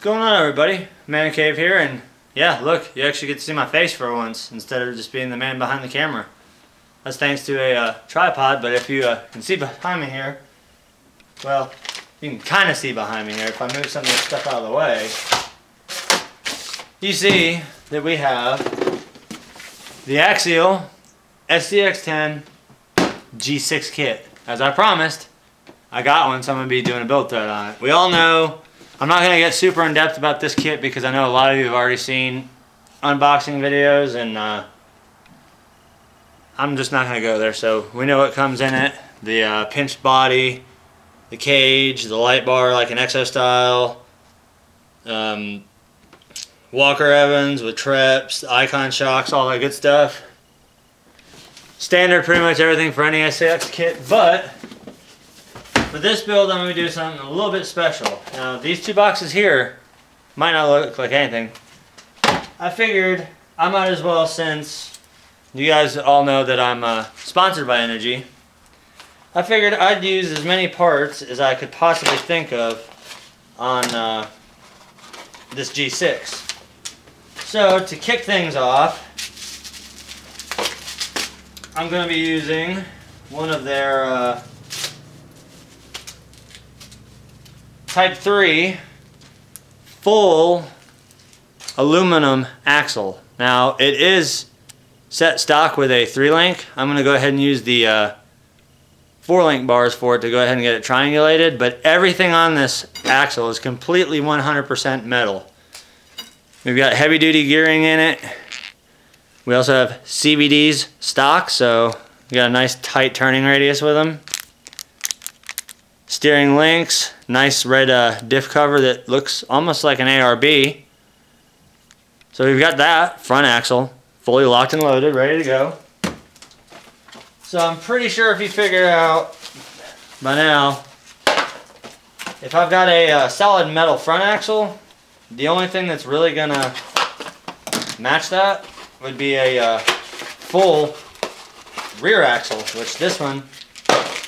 What's going on everybody? Man Cave here and yeah, look, you actually get to see my face for once instead of just being the man behind the camera. That's thanks to a uh, tripod, but if you uh, can see behind me here, well, you can kind of see behind me here if I move some of this stuff out of the way. You see that we have the Axial SCX10 G6 kit. As I promised, I got one, so I'm going to be doing a build thread on it. We all know I'm not going to get super in depth about this kit because I know a lot of you have already seen unboxing videos and uh, I'm just not going to go there. So we know what comes in it. The uh, pinched body, the cage, the light bar like an Exo style, um, Walker Evans with treps, icon shocks, all that good stuff. Standard pretty much everything for any SCX kit, but for this build, I'm going to do something a little bit special. Now, these two boxes here might not look like anything. I figured I might as well, since you guys all know that I'm uh, sponsored by Integy, I figured I'd use as many parts as I could possibly think of on uh, this G6. So, to kick things off, I'm going to be using one of their uh, Type 3 full aluminum axle. Now it is set stock with a 3 link. I'm going to go ahead and use the uh, 4 link bars for it to go ahead and get it triangulated. But everything on this axle is completely 100% metal. We've got heavy duty gearing in it. We also have CVDs stock so we got a nice tight turning radius with them. Steering links, nice red uh, diff cover that looks almost like an ARB. So we've got that, front axle, fully locked and loaded, ready to go. So I'm pretty sure if you figure out by now, if I've got a uh, solid metal front axle, the only thing that's really gonna match that would be a uh, full rear axle, which this one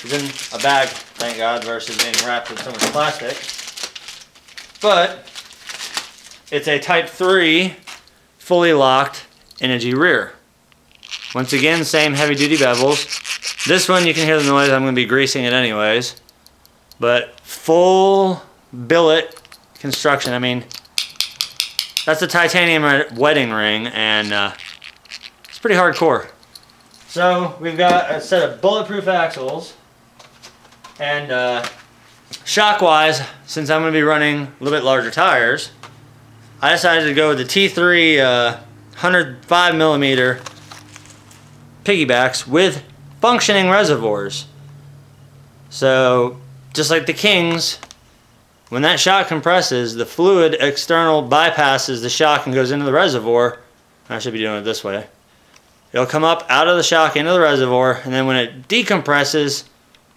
is in a bag, thank God, versus being wrapped in so much plastic. But it's a Type 3 fully locked Integy rear. Once again, same heavy duty bevels. This one you can hear the noise, I'm going to be greasing it anyways. But full billet construction, I mean, that's a titanium wedding ring and uh, it's pretty hardcore. So we've got a set of bulletproof axles and uh, shock-wise, since I'm going to be running a little bit larger tires, I decided to go with the T3 uh, 105 millimeter piggybacks with functioning reservoirs. So, just like the Kings, when that shock compresses, the fluid external bypasses the shock and goes into the reservoir. I should be doing it this way. It'll come up out of the shock into the reservoir, and then when it decompresses,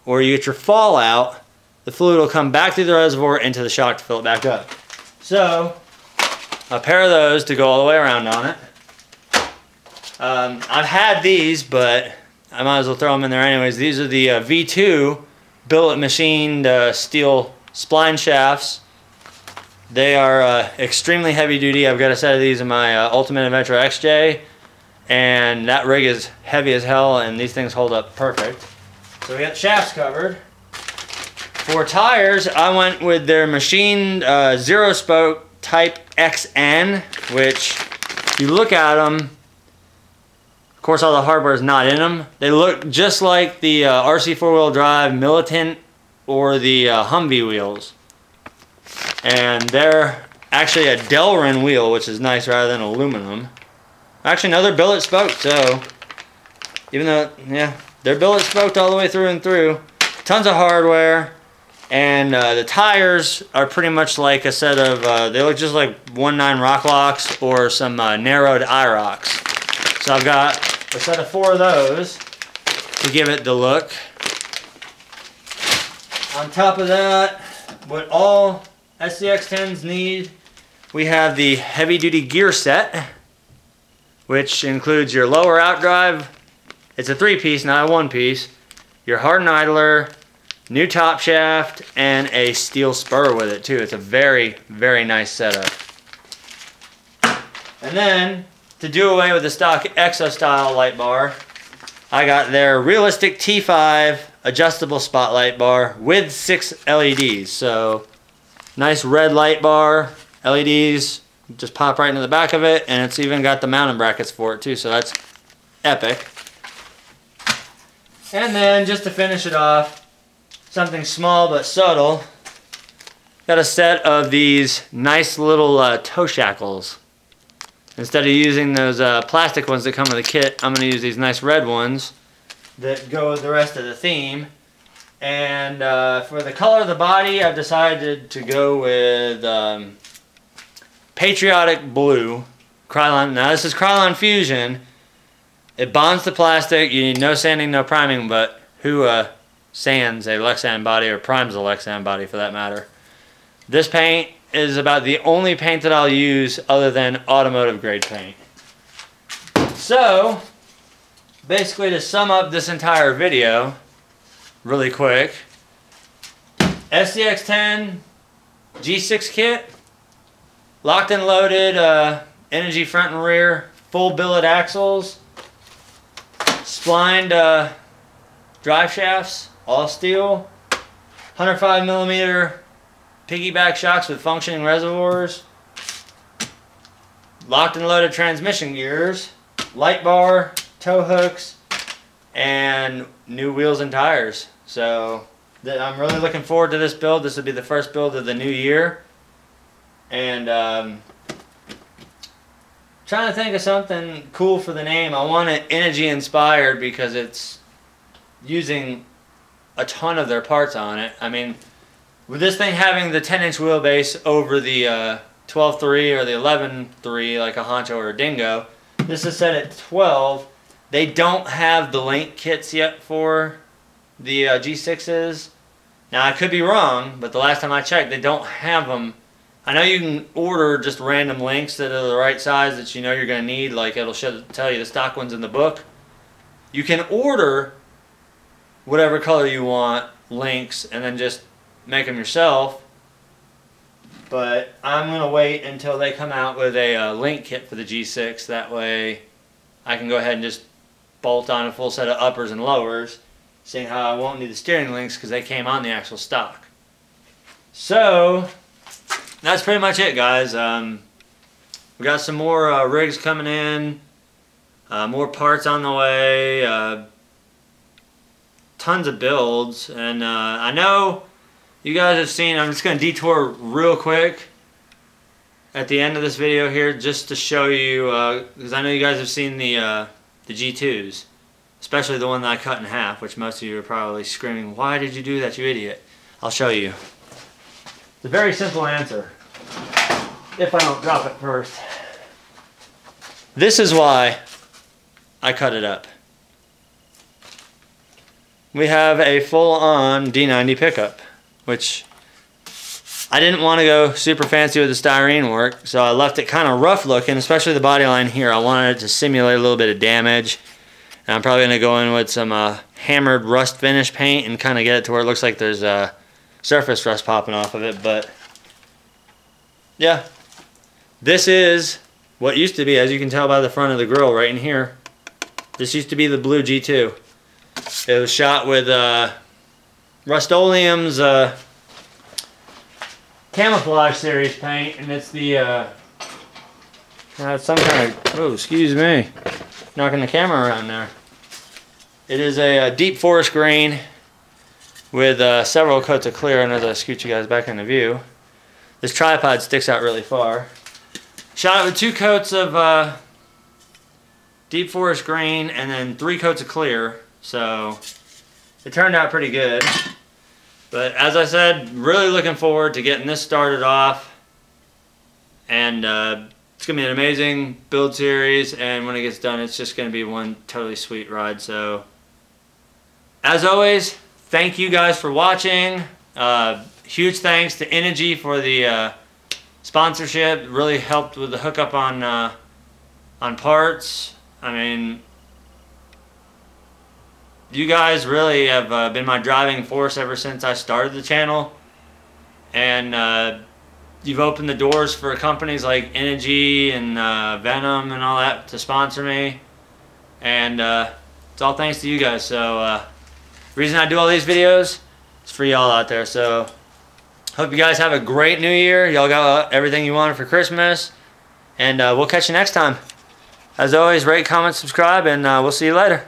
or you get your fallout, the fluid will come back through the reservoir into the shock to fill it back up. So, a pair of those to go all the way around on it. Um, I've had these, but I might as well throw them in there anyways. These are the uh, V2 billet machined uh, steel spline shafts. They are uh, extremely heavy duty. I've got a set of these in my uh, Ultimate Adventure XJ, and that rig is heavy as hell, and these things hold up perfect. So we got shafts covered. For tires, I went with their machined uh, zero spoke Type XN, which if you look at them, of course all the hardware is not in them. They look just like the uh, RC four-wheel drive Militant or the uh, Humvee wheels. And they're actually a Delrin wheel, which is nice rather than aluminum. Actually, another billet spoke, so even though, yeah, they're billet spoked all the way through and through. Tons of hardware. And uh, the tires are pretty much like a set of, uh, they look just like one 1.9 Rocklocks or some uh, narrowed IROCs. So I've got a set of four of those to give it the look. On top of that, what all SCX10s need, we have the heavy duty gear set, which includes your lower outdrive, it's a three piece, not a one piece. Your hardened idler, new top shaft, and a steel spur with it too. It's a very, very nice setup. And then, to do away with the stock EXO style light bar, I got their realistic T5 adjustable spotlight bar with six LEDs. So, nice red light bar, LEDs, just pop right into the back of it, and it's even got the mounting brackets for it too, so that's epic. And then, just to finish it off, something small but subtle, got a set of these nice little uh, toe shackles. Instead of using those uh, plastic ones that come with the kit, I'm going to use these nice red ones that go with the rest of the theme. And uh, for the color of the body, I've decided to go with um, Patriotic Blue. Krylon. Now this is Krylon Fusion. It bonds to plastic. You need no sanding, no priming, but who uh, sands a Lexan body or primes a Lexan body for that matter? This paint is about the only paint that I'll use other than automotive grade paint. So, basically to sum up this entire video, really quick, SCX10 G6 kit, locked and loaded uh, Integy front and rear, full billet axles, splined uh, drive shafts, all steel, 105 millimeter piggyback shocks with functioning reservoirs, locked and loaded transmission gears, light bar, tow hooks, and new wheels and tires. So I'm really looking forward to this build. This will be the first build of the new year. And um, trying to think of something cool for the name. I want it Integy inspired because it's using a ton of their parts on it. I mean, with this thing having the 10 inch wheelbase over the uh, 12.3 or the 11.3 like a Honcho or a Dingo, this is set at 12. They don't have the link kits yet for the uh, G6s. Now I could be wrong, but the last time I checked, they don't have them. I know you can order just random links that are the right size that you know you're going to need, like it'll show, tell you the stock ones in the book. You can order whatever color you want links and then just make them yourself. But I'm going to wait until they come out with a uh, link kit for the G6. That way I can go ahead and just bolt on a full set of uppers and lowers. Seeing how I won't need the steering links because they came on the actual stock. So, that's pretty much it guys. Um, we got some more uh, rigs coming in. Uh, more parts on the way. Uh, tons of builds. And uh, I know you guys have seen, I'm just going to detour real quick at the end of this video here just to show you, because uh, I know you guys have seen the, uh, the G2s, especially the one that I cut in half, which most of you are probably screaming, why did you do that, you idiot? I'll show you. A very simple answer, if I don't drop it first. This is why I cut it up. We have a full-on D90 pickup which I didn't want to go super fancy with the styrene work, so I left it kind of rough looking, especially the body line here. I wanted it to simulate a little bit of damage. And I'm probably going to go in with some uh, hammered rust finish paint and kind of get it to where it looks like there's uh, surface rust popping off of it. But yeah, this is what used to be, as you can tell by the front of the grill right in here. This used to be the blue G2. It was shot with uh, Rust-Oleum's uh, camouflage series paint, and it's the uh, uh, some kind of oh, excuse me, knocking the camera around there. It is a, a deep forest green with uh, several coats of clear, and as I scoot you guys back into view, this tripod sticks out really far. Shot it with two coats of uh, deep forest green and then three coats of clear, so it turned out pretty good. But as I said, really looking forward to getting this started off. And uh, it's going to be an amazing build series. And when it gets done, it's just going to be one totally sweet ride. So, as always, thank you guys for watching. Uh, huge thanks to Integy for the uh, sponsorship. really helped with the hookup on, uh, on parts. I mean, you guys really have uh, been my driving force ever since I started the channel. And uh, you've opened the doors for companies like Integy and uh, Venom and all that to sponsor me. And it's all thanks to you guys. So, reason I do all these videos is for y'all out there. So, hope you guys have a great new year. Y'all got everything you wanted for Christmas. And uh, we'll catch you next time. As always, rate, comment, subscribe, and uh, we'll see you later.